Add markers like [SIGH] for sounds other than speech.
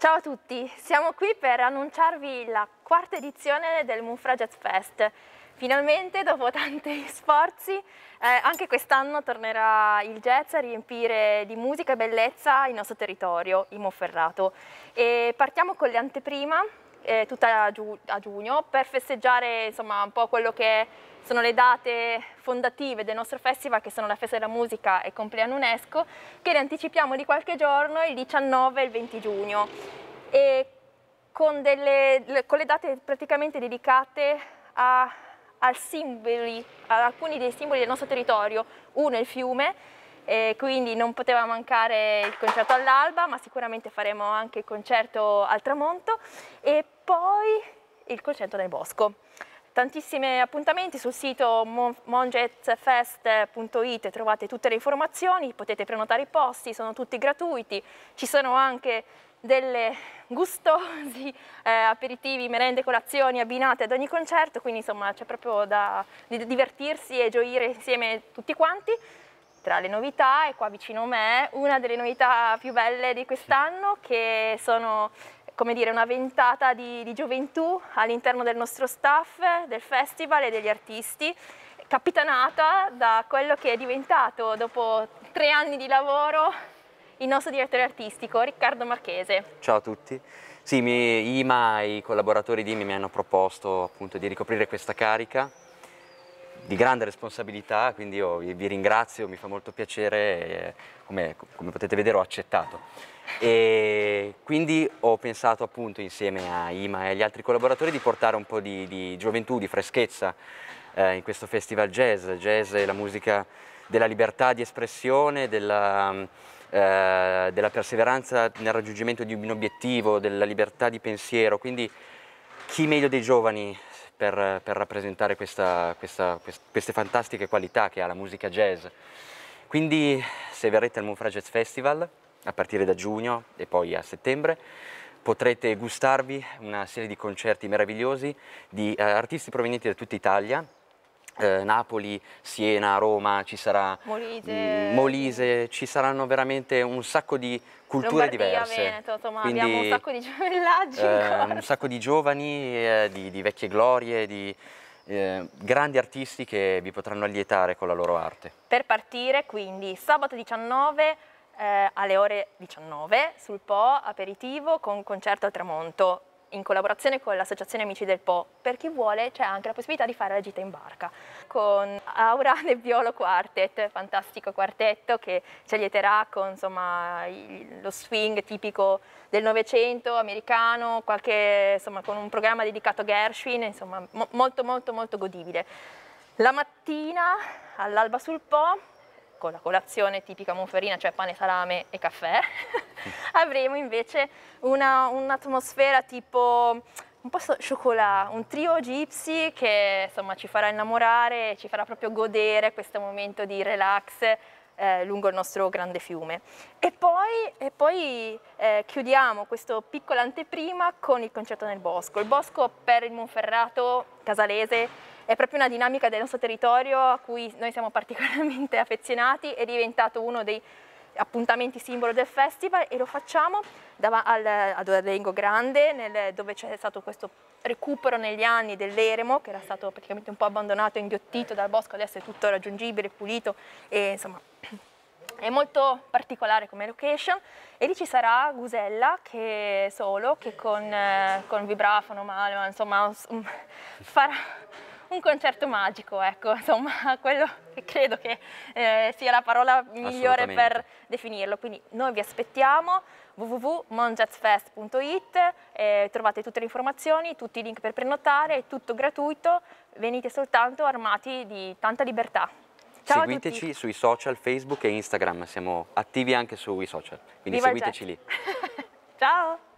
Ciao a tutti, siamo qui per annunciarvi la quarta edizione del Mufra Jazz Fest. Finalmente, dopo tanti [LAUGHS] sforzi, eh, anche quest'anno tornerà il jazz a riempire di musica e bellezza il nostro territorio, il Monferrato. E partiamo con le anteprima, eh, tutta a, giu a, giugno, per festeggiare insomma, un po' quello che sono le date fondative del nostro festival, che sono la Festa della Musica e Compleanno UNESCO, che le anticipiamo di qualche giorno, il 19 e il 20 giugno. E con, delle, con le date praticamente dedicate a, simboli, a alcuni dei simboli del nostro territorio. Uno è il fiume, e quindi non poteva mancare il concerto all'alba, ma sicuramente faremo anche il concerto al tramonto e poi il concerto nel bosco. Tantissimi appuntamenti sul sito monjetfest.it trovate tutte le informazioni, potete prenotare i posti, sono tutti gratuiti, ci sono anche delle gustosi eh, aperitivi, merende, colazioni abbinate ad ogni concerto, quindi insomma c'è proprio da divertirsi e gioire insieme tutti quanti. Tra le novità è qua vicino a me una delle novità più belle di quest'anno che sono come dire, una ventata di, di gioventù all'interno del nostro staff, del festival e degli artisti, capitanata da quello che è diventato dopo tre anni di lavoro il nostro direttore artistico, Riccardo Marchese. Ciao a tutti. Sì, mi, Ima e i collaboratori di IMI mi hanno proposto appunto di ricoprire questa carica di grande responsabilità, quindi io vi, ringrazio, mi fa molto piacere, e, come, come, potete vedere ho accettato. E quindi ho pensato appunto insieme a Ima e agli altri collaboratori di portare un po' di, di gioventù, di freschezza eh, in questo festival jazz. Jazz è la musica della libertà di espressione, della, eh, della perseveranza nel raggiungimento di un obiettivo, della libertà di pensiero, quindi chi meglio dei giovani per, per rappresentare questa, questa, queste fantastiche qualità che ha la musica jazz. Quindi se verrete al Monfra Jazz Festival a partire da giugno e poi a settembre potrete gustarvi una serie di concerti meravigliosi di eh, artisti provenienti da tutta Italia, eh, Napoli, Siena, Roma, ci sarà Molise. Mm, Molise, ci saranno veramente un sacco di culture Lombardia, diverse. Veneto, Quindi, abbiamo un sacco di gemellaggi. Eh, un sacco di giovani, eh, di, di, vecchie glorie, di eh, grandi artisti che vi potranno allietare con la loro arte. Per partire quindi sabato 19 eh, alle ore 19 sul Po, aperitivo con concerto al tramonto in collaborazione con l'Associazione Amici del Po. Per chi vuole c'è anche la possibilità di fare la gita in barca con Aura [LAUGHS] Nebbiolo Quartet, fantastico quartetto che ci allieterà con insomma, lo swing tipico del Novecento americano, qualche, insomma, con un programma dedicato a Gershwin, insomma, mo molto molto molto godibile. La mattina all'alba sul Po con la colazione tipica monferina, cioè pane, salame e caffè, [LAUGHS] avremo invece un'atmosfera un tipo un po' cioccolato, un trio gypsy che insomma ci farà innamorare, ci farà proprio godere questo momento di relax eh, lungo il nostro grande fiume. E poi, e poi eh, chiudiamo questo piccolo anteprima con il concerto nel bosco. Il bosco per il Monferrato casalese è proprio una dinamica del nostro territorio a cui noi siamo [LAUGHS] particolarmente affezionati, è diventato uno dei appuntamenti simbolo del festival e lo facciamo al, ad Adengo Grande nel, dove c'è stato questo recupero negli anni dell'eremo che era stato praticamente un po' abbandonato e inghiottito dal bosco, adesso è tutto raggiungibile, pulito e insomma [CLEARS THROAT] è molto particolare come location. E lì ci sarà Gusella che solo, che con, eh, con vibrafono, male, insomma [LAUGHS] farà un concerto magico, ecco, [LAUGHS] insomma, quello che credo che eh, sia la parola migliore per definirlo. Quindi noi vi aspettiamo www.monjazzfest.it, eh, trovate tutte le informazioni, tutti i link per prenotare, è tutto gratuito, venite soltanto armati di tanta libertà. Ciao Seguiteci sui social Facebook e Instagram, siamo attivi anche sui social, quindi Viva seguiteci lì. [LAUGHS] Ciao!